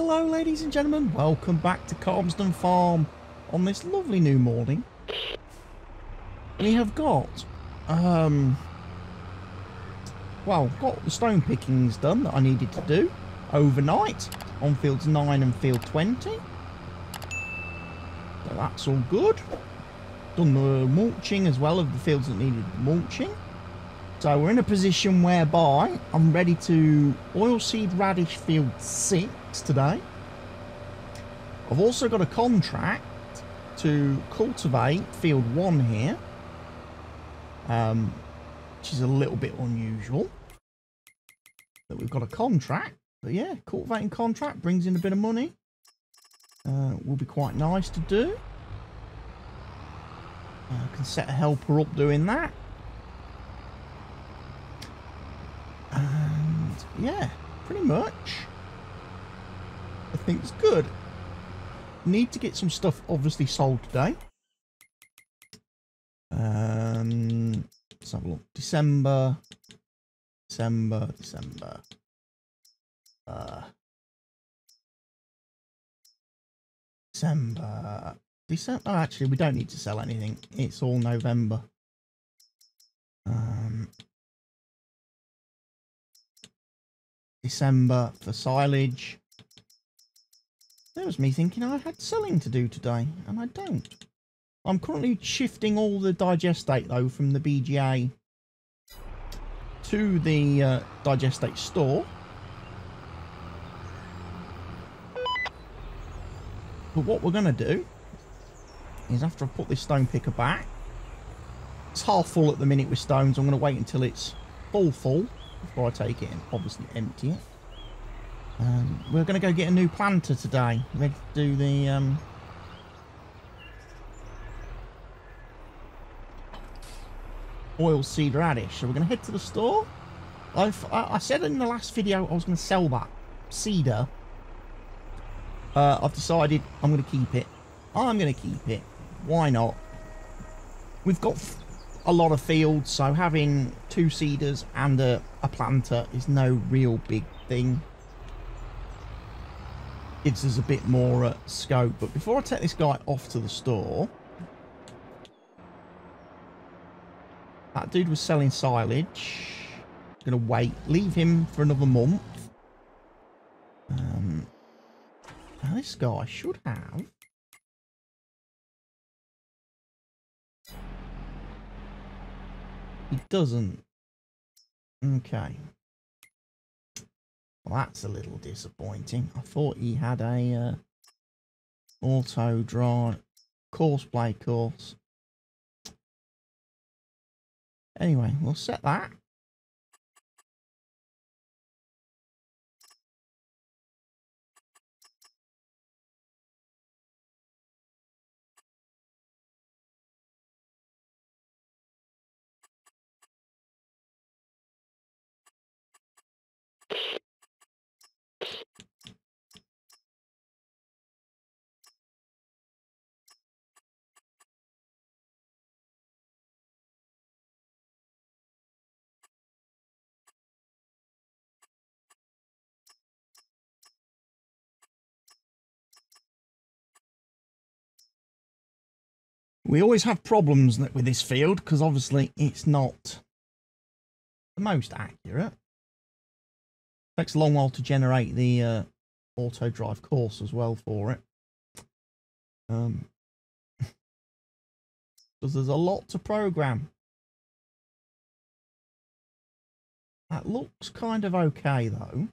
Hello ladies and gentlemen, welcome back to Calmsden Farm on this lovely new morning. We have got, um, well, got the stone pickings done that I needed to do overnight on fields 9 and field 20. So that's all good. Done the mulching as well of the fields that needed mulching. So we're in a position whereby I'm ready to oilseed radish field 6 today. I've also got a contract to cultivate field 1 here. Um, which is a little bit unusual. That we've got a contract. But yeah, cultivating contract brings in a bit of money. Uh, will be quite nice to do. I uh, can set a helper up doing that. Yeah, pretty much. I think it's good. Need to get some stuff obviously sold today. Um, let's have a look. December, December, December. Uh, December. December. Oh, actually, we don't need to sell anything. It's all November. Um, December for silage. There was me thinking I had selling to do today, and I don't. I'm currently shifting all the digestate, though, from the BGA to the uh, digestate store. But what we're going to do is after I put this stone picker back, it's half full at the minute with stones. I'm going to wait until it's full full before I take it and obviously empty it. Um, we're going to go get a new planter today. Ready to do the... Um, oil seed radish. So we're going to head to the store. I've, I, said in the last video I was going to sell that seeder. Uh, I've decided I'm going to keep it. I'm going to keep it. Why not? We've got a lot of fields, so having two seeders and a, a planter is no real big thing. Gives us a bit more uh, scope. But before I take this guy off to the store, that dude was selling silage. Gonna wait, leave him for another month. Um, now this guy should have He doesn't. Okay. Well, that's a little disappointing. I thought he had a uh, auto drive course play course. Anyway, we'll set that. We always have problems with this field because obviously it's not the most accurate. Takes a long while to generate the uh, auto drive course as well for it. Um, because there's a lot to program. That looks kind of okay though.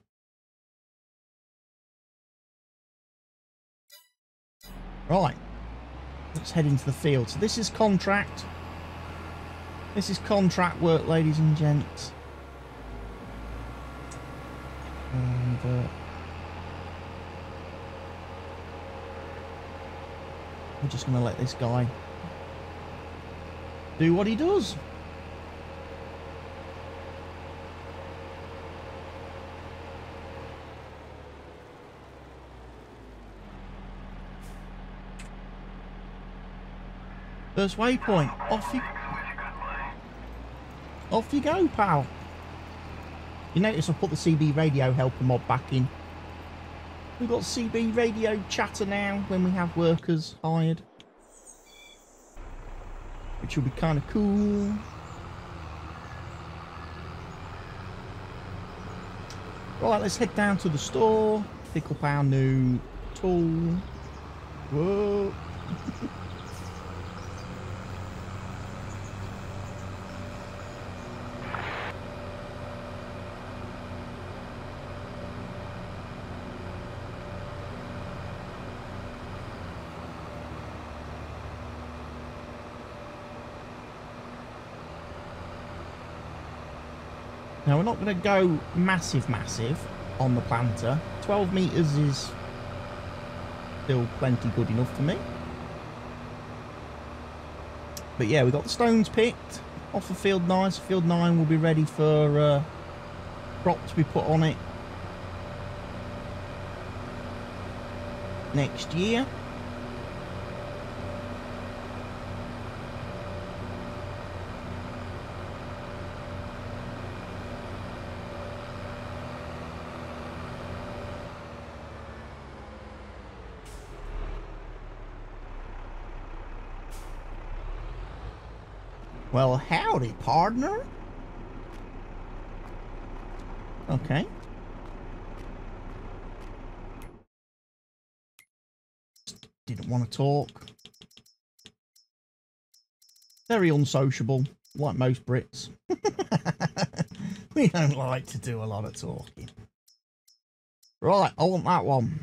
Right. Let's head into the field. So this is contract. This is contract work, ladies and gents. And uh, we're just going to let this guy do what he does. First waypoint. Off you... Off you go, pal. You notice I put the CB radio helper mod back in. We've got CB radio chatter now when we have workers hired. Which will be kind of cool. Right, let's head down to the store, pick up our new tool. Whoa. Now we're not going to go massive, massive on the planter. 12 metres is still plenty good enough for me. But yeah, we got the stones picked off of field 9. So field 9 will be ready for uh, crop to be put on it next year. Well, howdy, partner. Okay. Didn't want to talk. Very unsociable, like most Brits. we don't like to do a lot of talking. Right, I want that one.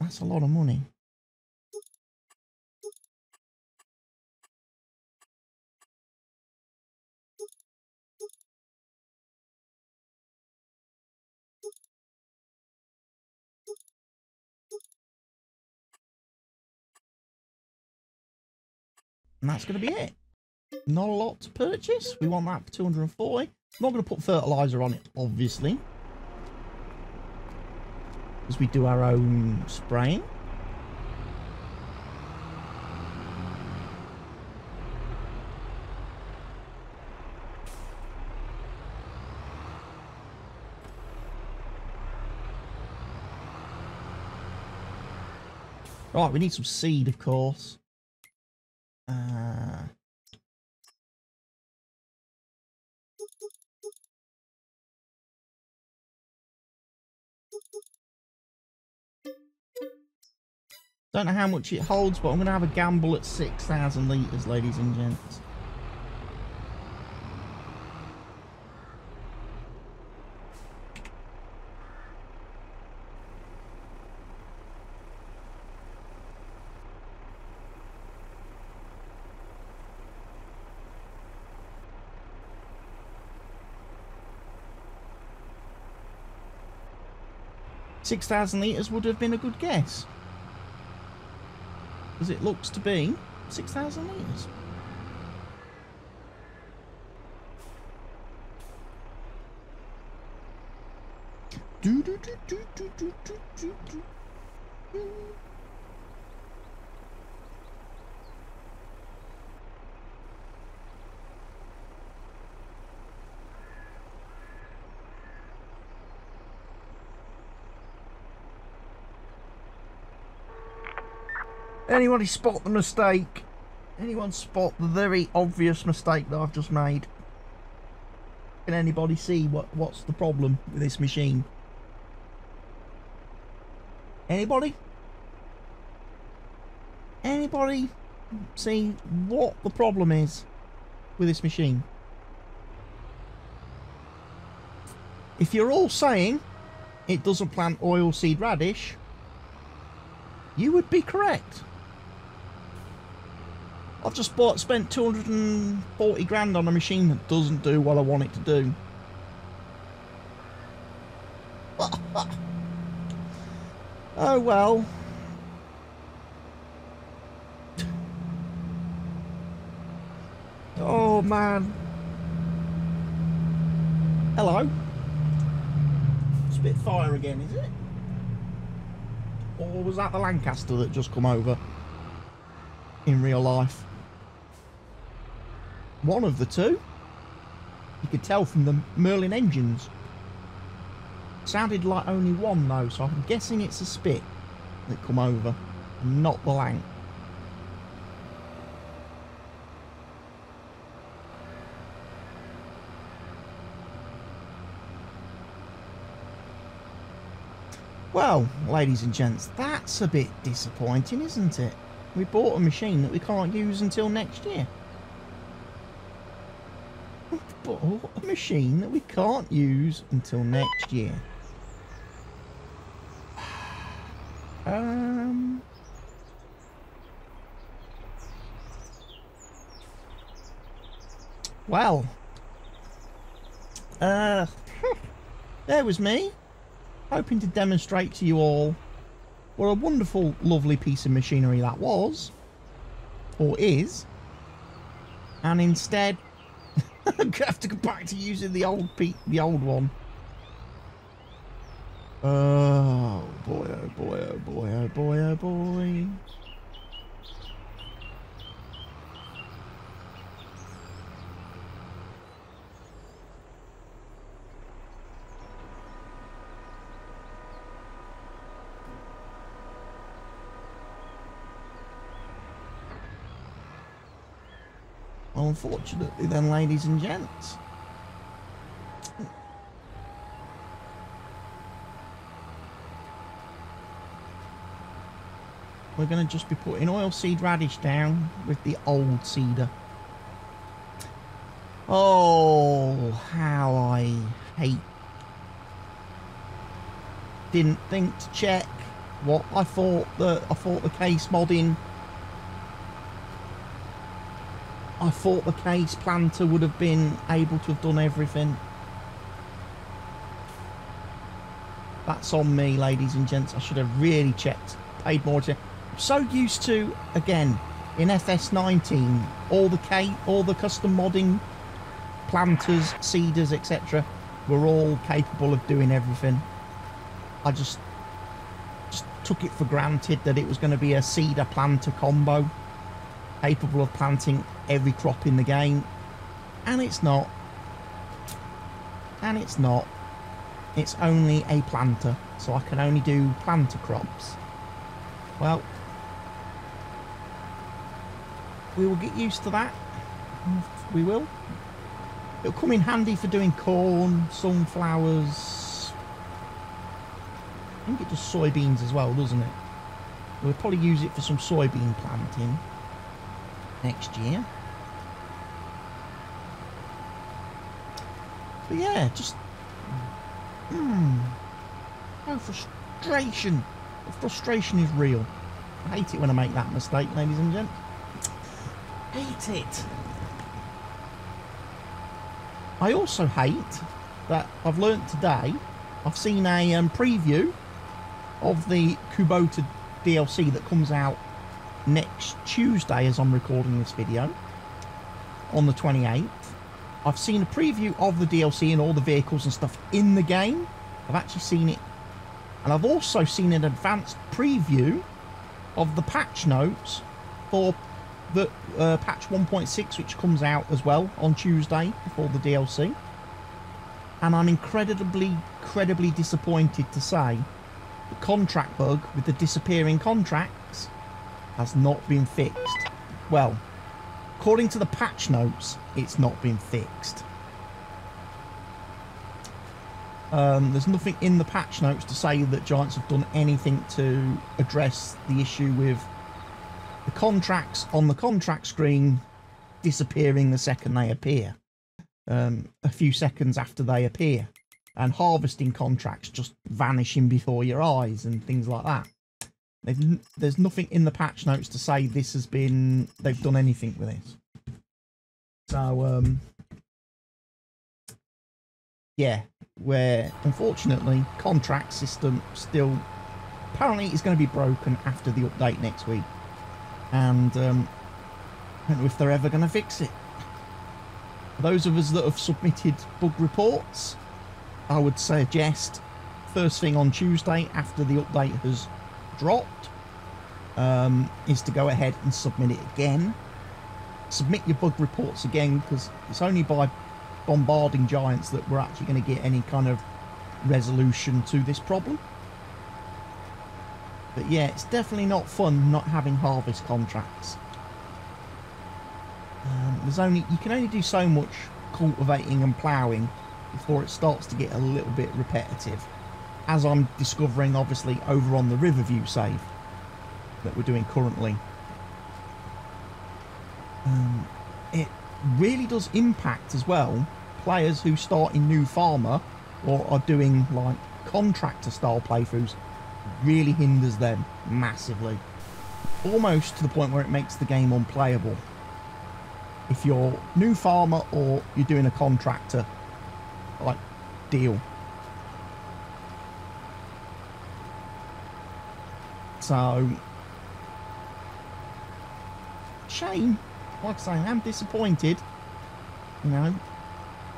That's a lot of money. And that's going to be it. Not a lot to purchase. We want that for 240. Not going to put fertilizer on it, obviously. Because we do our own spraying. Right, we need some seed, of course. Uh, don't know how much it holds, but I'm going to have a gamble at 6,000 litres, ladies and gents. 6,000 litres would have been a good guess. As it looks to be 6,000 litres. Do do do do do do do do do. Anybody spot the mistake? Anyone spot the very obvious mistake that I've just made? Can anybody see what what's the problem with this machine? Anybody? Anybody see what the problem is with this machine? If you're all saying it doesn't plant oilseed radish, you would be correct. I've just bought, spent 240 grand on a machine that doesn't do what I want it to do. oh well. Oh man. Hello. Spitfire again, is it? Or was that the Lancaster that just come over in real life? One of the two. You could tell from the Merlin engines. Sounded like only one though, so I'm guessing it's a spit that come over, and not the lank. Well, ladies and gents, that's a bit disappointing, isn't it? We bought a machine that we can't use until next year. Bought a machine that we can't use until next year. Um... Well. Uh... there was me hoping to demonstrate to you all what a wonderful, lovely piece of machinery that was, or is, and instead I have to go back to using the old the old one. Oh boy, oh boy, oh boy, oh boy, oh boy. Unfortunately then, ladies and gents. We're going to just be putting oilseed radish down with the old seeder. Oh, how I hate. Didn't think to check what I thought that I thought the case modding I thought the case planter would have been able to have done everything. That's on me, ladies and gents. I should have really checked, paid more attention. I'm so used to, again, in FS19, all the K, all the custom modding planters, seeders, etc., were all capable of doing everything. I just just took it for granted that it was going to be a seeder planter combo capable of planting every crop in the game. And it's not. And it's not. It's only a planter, so I can only do planter crops. Well, we will get used to that. We will. It'll come in handy for doing corn, sunflowers. I think it does soybeans as well, doesn't it? We'll probably use it for some soybean planting next year. But yeah, just... Hmm. Frustration. The frustration is real. I hate it when I make that mistake, ladies and gents. Hate it. I also hate that I've learnt today, I've seen a um, preview of the Kubota DLC that comes out next Tuesday as I'm recording this video on the 28th. I've seen a preview of the DLC and all the vehicles and stuff in the game. I've actually seen it. And I've also seen an advanced preview of the patch notes for the uh, patch 1.6 which comes out as well on Tuesday before the DLC. And I'm incredibly, incredibly disappointed to say the contract bug with the disappearing contracts has not been fixed. Well, according to the patch notes, it's not been fixed. Um, there's nothing in the patch notes to say that Giants have done anything to address the issue with the contracts on the contract screen disappearing the second they appear, um, a few seconds after they appear, and harvesting contracts just vanishing before your eyes and things like that. They've, there's nothing in the patch notes to say this has been they've done anything with this. So um, yeah, where unfortunately contract system still apparently is going to be broken after the update next week, and um, I don't know if they're ever going to fix it. those of us that have submitted bug reports, I would suggest first thing on Tuesday after the update has dropped um, is to go ahead and submit it again. Submit your bug reports again because it's only by bombarding giants that we're actually going to get any kind of resolution to this problem. But yeah, it's definitely not fun not having harvest contracts. Um, there's only you can only do so much cultivating and ploughing before it starts to get a little bit repetitive. As I'm discovering, obviously, over on the Riverview save that we're doing currently. Um, it really does impact as well players who start in New Farmer or are doing like contractor style playthroughs really hinders them massively. Almost to the point where it makes the game unplayable. If you're new farmer or you're doing a contractor like deal. So shame. Like I say, I'm disappointed. You know,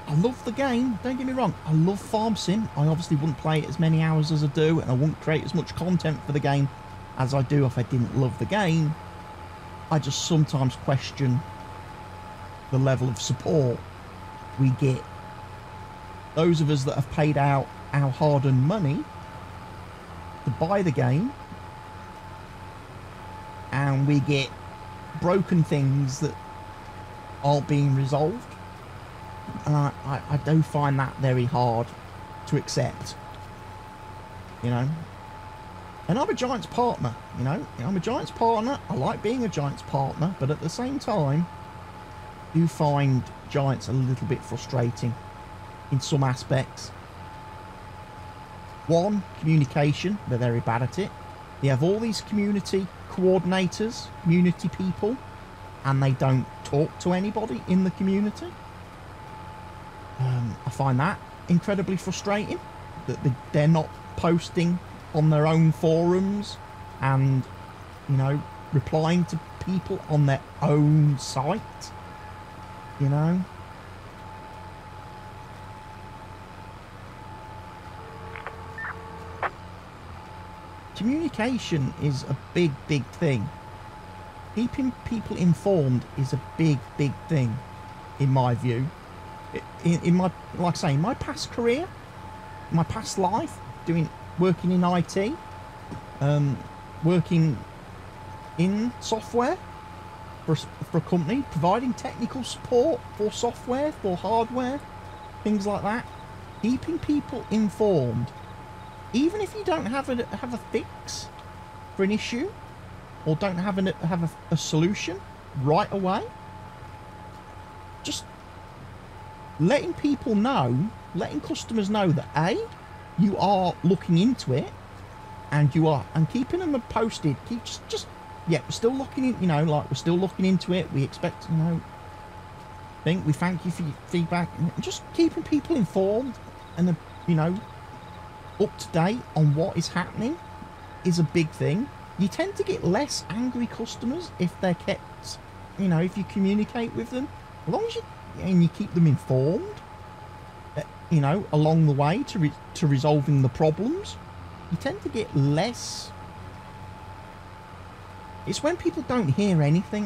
I love the game, don't get me wrong. I love Farm Sim. I obviously wouldn't play it as many hours as I do, and I wouldn't create as much content for the game as I do if I didn't love the game. I just sometimes question the level of support we get. Those of us that have paid out our hard earned money to buy the game, and we get broken things that aren't being resolved and I, I, I do find that very hard to accept. You know? And I'm a Giants partner, you know? I'm a Giants partner. I like being a Giants partner, but at the same time, do find Giants a little bit frustrating in some aspects. One, communication. They're very bad at it. They have all these community coordinators, community people, and they don't talk to anybody in the community. Um, I find that incredibly frustrating that they're not posting on their own forums and, you know, replying to people on their own site. You know? Communication is a big, big thing. Keeping people informed is a big, big thing, in my view in, in my, like I say, my past career, my past life, doing working in IT, um, working in software for, for a company, providing technical support for software, for hardware, things like that. Keeping people informed, even if you don't have a have a fix for an issue, or don't have an have a, a solution right away. Just letting people know, letting customers know that A, you are looking into it and you are, and keeping them posted, keep just, just yeah, we're still looking in, you know, like we're still looking into it. We expect, you know, think we thank you for your feedback and just keeping people informed and, you know, up to date on what is happening is a big thing. You tend to get less angry customers if they're kept, you know, if you communicate with them. As long as you and you keep them informed, uh, you know, along the way to re to resolving the problems, you tend to get less. It's when people don't hear anything,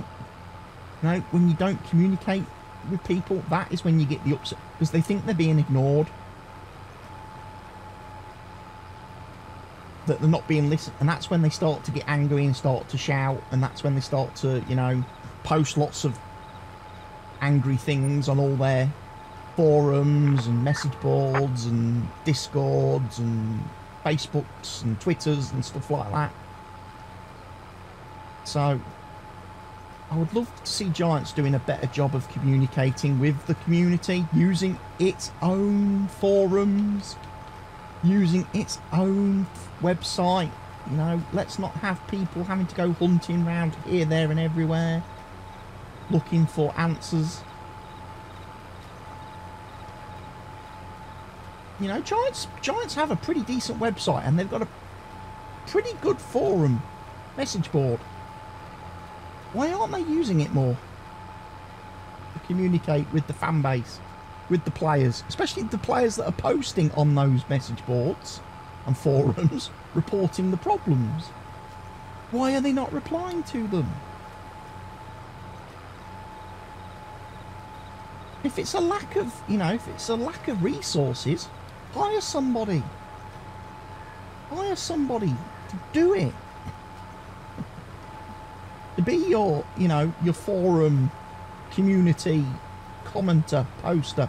you know, when you don't communicate with people, that is when you get the upset because they think they're being ignored. That they're not being listened, and that's when they start to get angry and start to shout, and that's when they start to, you know, post lots of angry things on all their forums and message boards and discords and facebooks and twitters and stuff like that. So i would love to see giants doing a better job of communicating with the community using its own forums using its own website you know let's not have people having to go hunting around here there and everywhere looking for answers. You know, Giants Giants have a pretty decent website and they've got a pretty good forum message board. Why aren't they using it more? To communicate with the fan base, with the players, especially the players that are posting on those message boards and forums reporting the problems. Why are they not replying to them? if it's a lack of, you know, if it's a lack of resources, Hire somebody. Hire somebody to do it. to be your, you know, your forum community commenter, poster.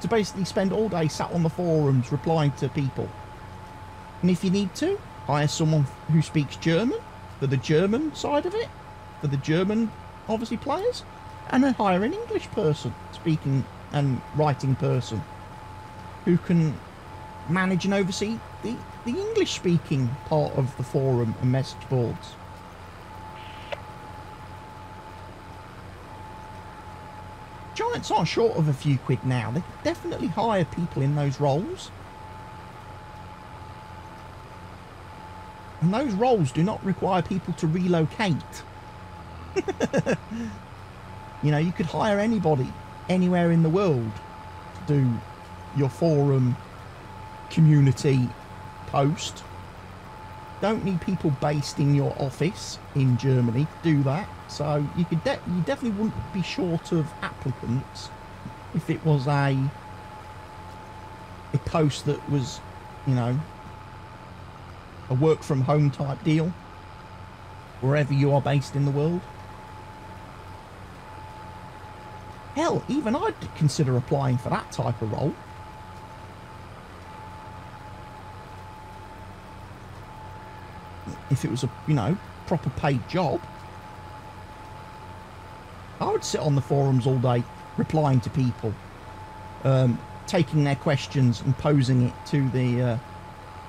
To basically spend all day sat on the forums replying to people. And if you need to, hire someone who speaks German for the German side of it, for the German, obviously, players, and then hire an English person, speaking and writing person, who can manage and oversee the, the English speaking part of the forum and message boards. Giants aren't short of a few quid now. They definitely hire people in those roles. And those roles do not require people to relocate. you know, you could hire anybody anywhere in the world to do your forum community post. Don't need people based in your office in Germany do that. So you could de you definitely wouldn't be short of applicants if it was a a post that was, you know, a work from home type deal wherever you are based in the world. Hell, even I'd consider applying for that type of role. If it was a, you know, proper paid job. I would sit on the forums all day replying to people, um, taking their questions and posing it to the uh,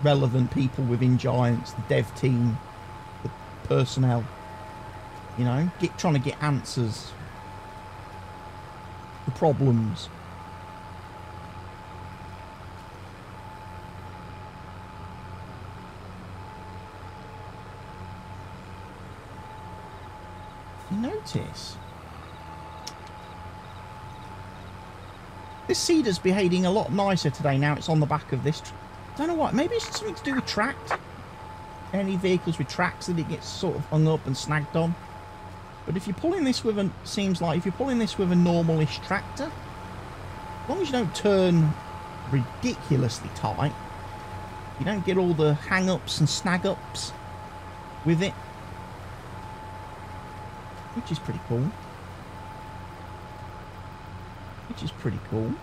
relevant people within Giants, the dev team, the personnel. You know, get trying to get answers, the problems. You notice this seeder's behaving a lot nicer today now it's on the back of this don't know what. Maybe it's something to do with tracks. Any vehicles with tracks that it gets sort of hung up and snagged on. But if you're pulling this with a, seems like if you're pulling this with a normalish tractor, as long as you don't turn ridiculously tight, you don't get all the hang-ups and snag-ups with it, which is pretty cool. Which is pretty cool.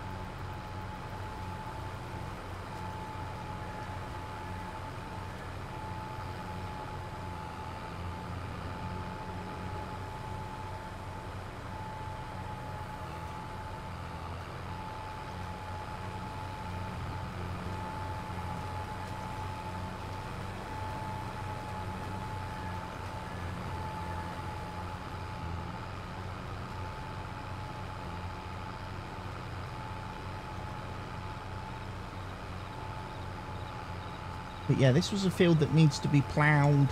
But yeah, this was a field that needs to be ploughed.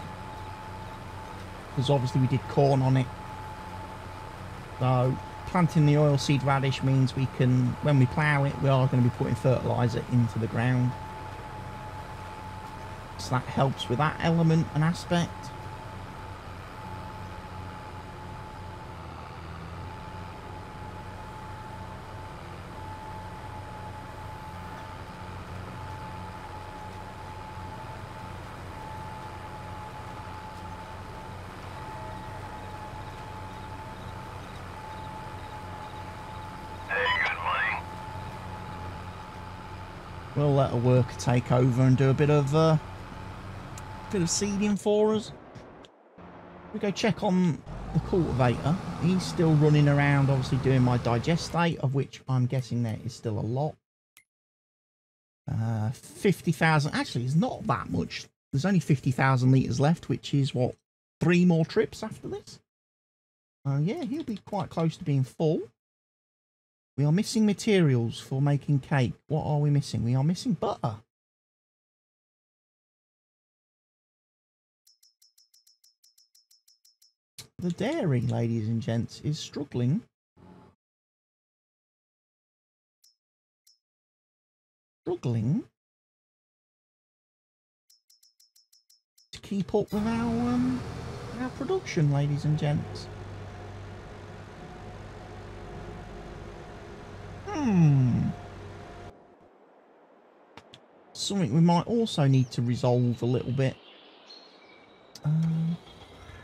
Because obviously we did corn on it. So planting the oilseed radish means we can, when we plough it, we are going to be putting fertiliser into the ground. So that helps with that element and aspect. A worker take over and do a bit of uh, bit of seeding for us. We go check on the cultivator. He's still running around, obviously doing my digestate, of which I'm guessing there is still a lot. Uh, 50,000. Actually, it's not that much. There's only 50,000 litres left, which is, what, three more trips after this? Uh, yeah, he'll be quite close to being full. We are missing materials for making cake. What are we missing? We are missing butter. The dairy, ladies and gents, is struggling. Struggling to keep up with our um, our production, ladies and gents. Hmm. something we might also need to resolve a little bit. Um,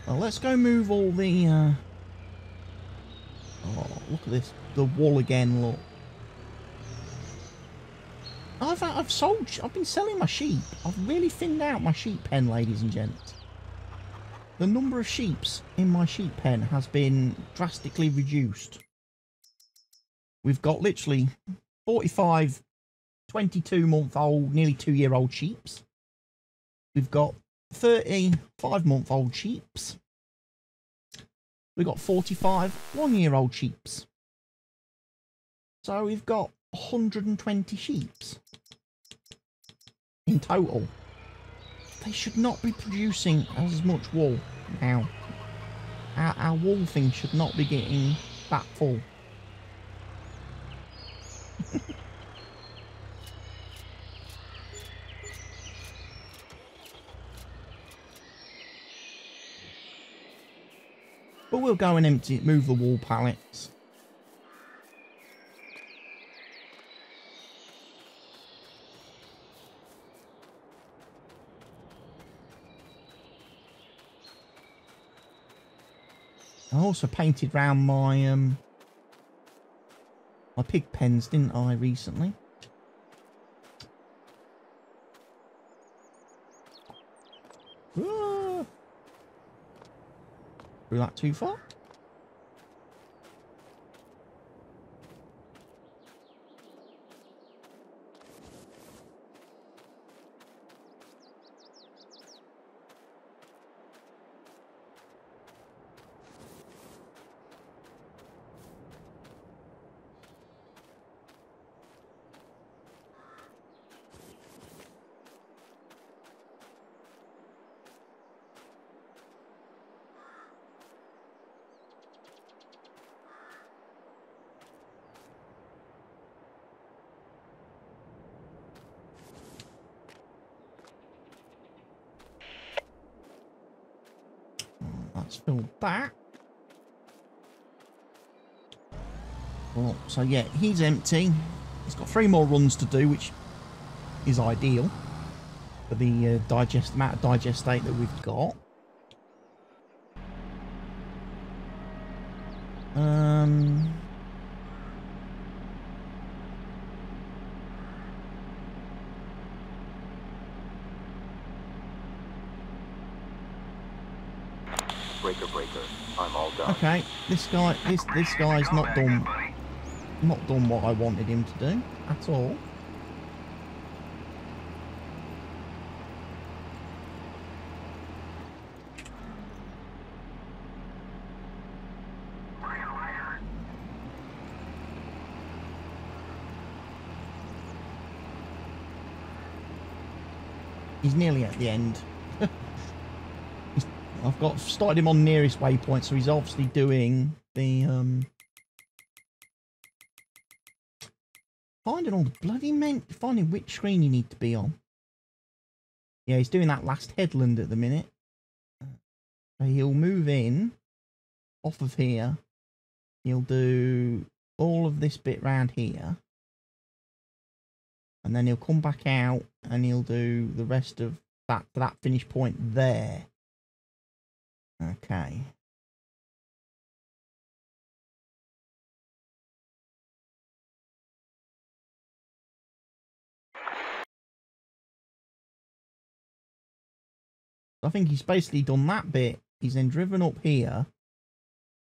well, let's go move all the... Uh... Oh, look at this. The wall again, look. I've, I've sold... I've been selling my sheep. I've really thinned out my sheep pen, ladies and gents. The number of sheeps in my sheep pen has been drastically reduced. We've got literally 45 22 month old, nearly two year old sheeps. We've got 35 month old sheeps. We've got 45 one year old sheeps. So we've got 120 sheeps in total. They should not be producing as much wool now. Our, our wool thing should not be getting that full. But we'll go and empty move the wall pallets. I also painted round my um pig pens, didn't I, recently? Ah. Threw that too far? Let's fill that. Well, so yeah, he's empty. He's got three more runs to do, which is ideal for the uh, digest amount of digestate that we've got. Breaker, breaker. I'm all done. okay, this guy, this this guy's not done, not done what I wanted him to do at all. He's nearly at the end. I've got started him on nearest waypoint, so he's obviously doing the um finding all the bloody men finding which screen you need to be on. Yeah, he's doing that last headland at the minute. So he'll move in off of here. He'll do all of this bit round here. And then he'll come back out and he'll do the rest of that that finish point there. Okay. I think he's basically done that bit. He's then driven up here.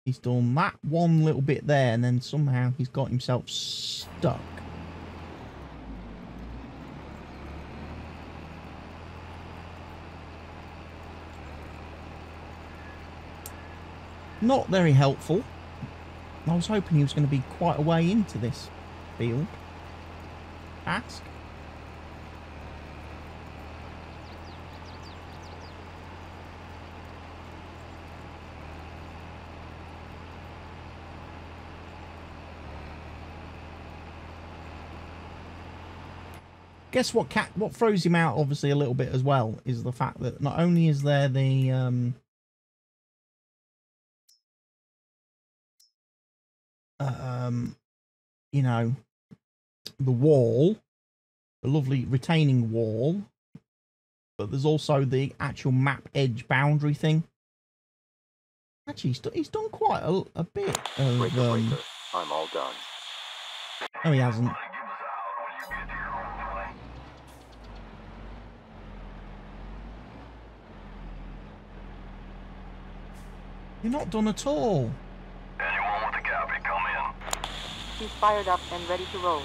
He's done that one little bit there, and then somehow he's got himself stuck. Not very helpful. I was hoping he was going to be quite a way into this field. Ask. Guess what cat what throws him out obviously a little bit as well is the fact that not only is there the um um, you know, the wall, the lovely retaining wall, but there's also the actual map edge boundary thing. Actually, he's, do- he's done quite a, a bit of. Breaker, Um, breaker. I'm all done. no, he hasn't. You're not done at all. Anyone with a copy, come in. He's fired up and ready to roll.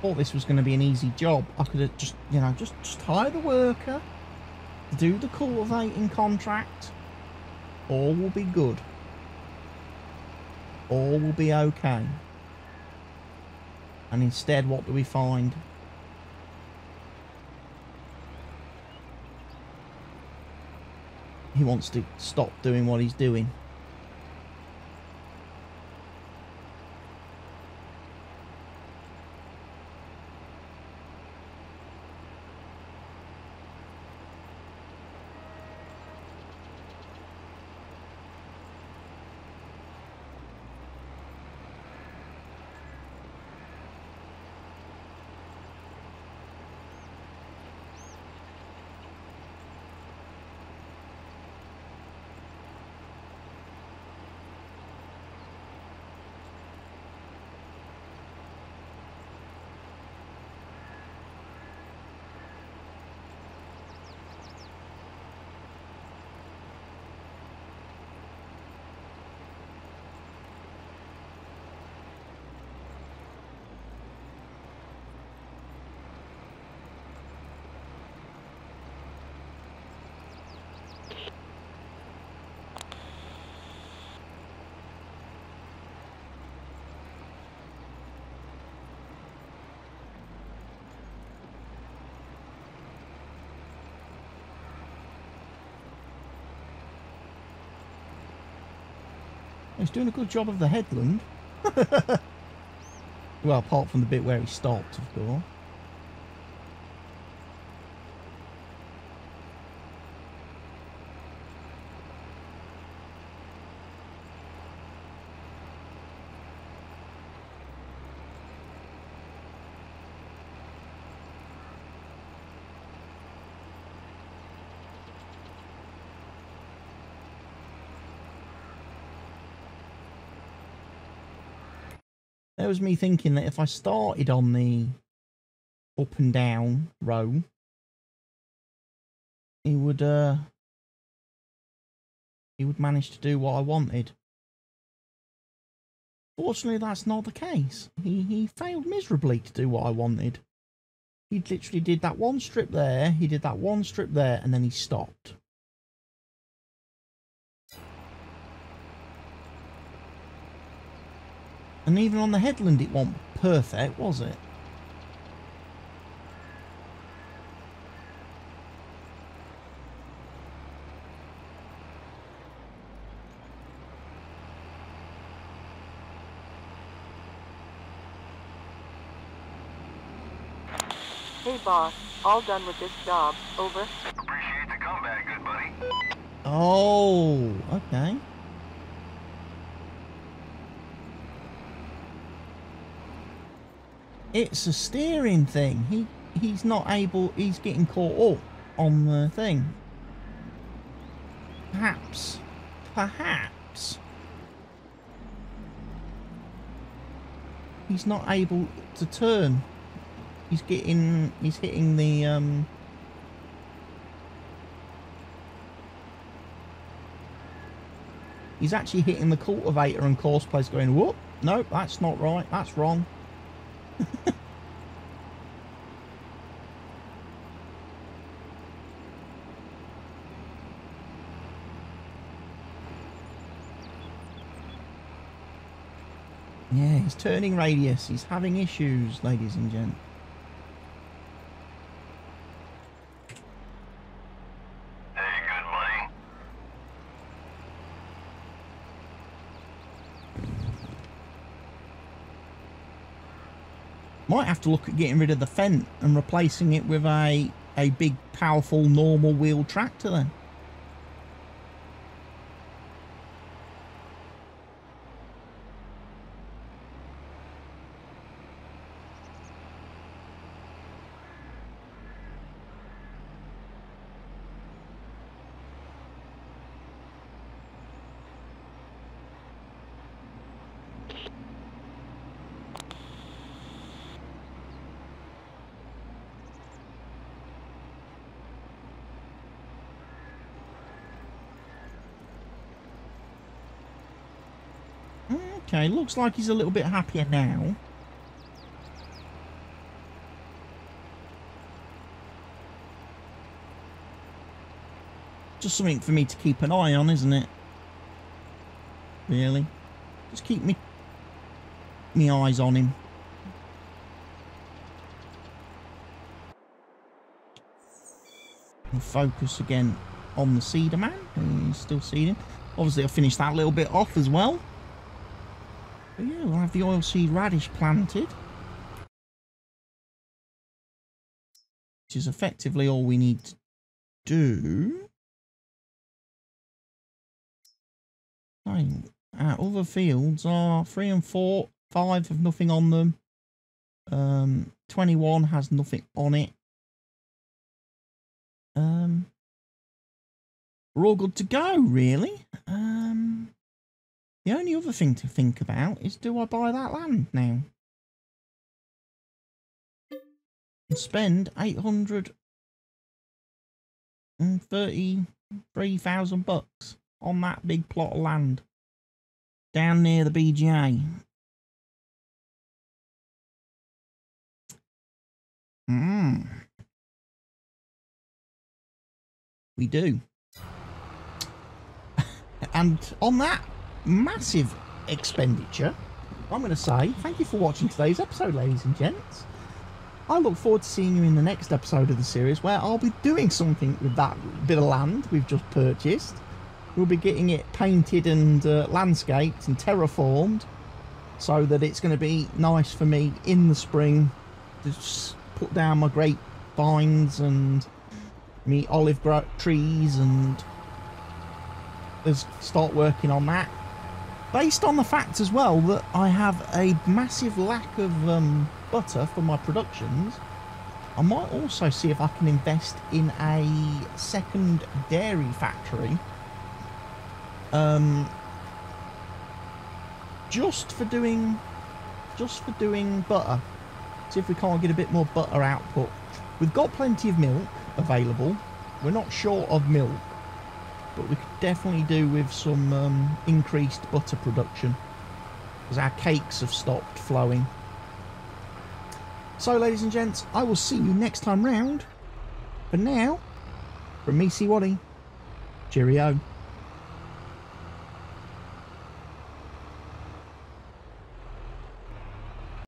Thought this was going to be an easy job. I could have just, you know, just, just hire the worker, do the cultivating contract, all will be good. All will be okay. And instead, what do we find? He wants to stop doing what he's doing. He's doing a good job of the headland. well, apart from the bit where he stopped, of course. There was me thinking that if I started on the up and down row, he would uh he would manage to do what I wanted. Fortunately, that's not the case. He he failed miserably to do what I wanted. He literally did that one strip there, he did that one strip there, and then he stopped. And even on the headland, it wasn't perfect, was it? Hey boss, all done with this job. Over. Appreciate the comeback, good buddy. Oh, okay. It's a steering thing. He he's not able. He's getting caught up on the thing. Perhaps, perhaps he's not able to turn. He's getting. He's hitting the um. He's actually hitting the cultivator and Courseplay going, whoop, no, that's not right, that's wrong. Yeah, his turning radius. He's having issues, ladies and gents. Hey, good buddy. Might have to look at getting rid of the Fendt and replacing it with a a big, powerful, normal wheel tractor then. Okay, looks like he's a little bit happier now. Just something for me to keep an eye on, isn't it? Really? Just keep me me eyes on him. And focus again on the seeder man. He's still seeding. Obviously, I finished that little bit off as well. But yeah, we'll have the oilseed radish planted. Which is effectively all we need to do. Our other fields are three and four. Five have nothing on them. Um, 21 has nothing on it. Um, we're all good to go, really. Um, the only other thing to think about is do I buy that land now? And spend 833,000 bucks on that big plot of land down near the BGA. Hmm. We do. and on that massive expenditure, I'm going to say thank you for watching today's episode, ladies and gents. I look forward to seeing you in the next episode of the series where I'll be doing something with that bit of land we've just purchased. We'll be getting it painted and uh, landscaped and terraformed so that it's going to be nice for me in the spring to put down my grape vines and me olive trees and start working on that based on the fact as well that I have a massive lack of um, butter for my productions, I might also see if I can invest in a second dairy factory. Um, just for doing, just for doing butter. See if we can't get a bit more butter output. We've got plenty of milk available. We're not short of milk but we could definitely do with some um, increased butter production because our cakes have stopped flowing. So, ladies and gents, I will see you next time round. For now, from me, C. Watty, cheerio.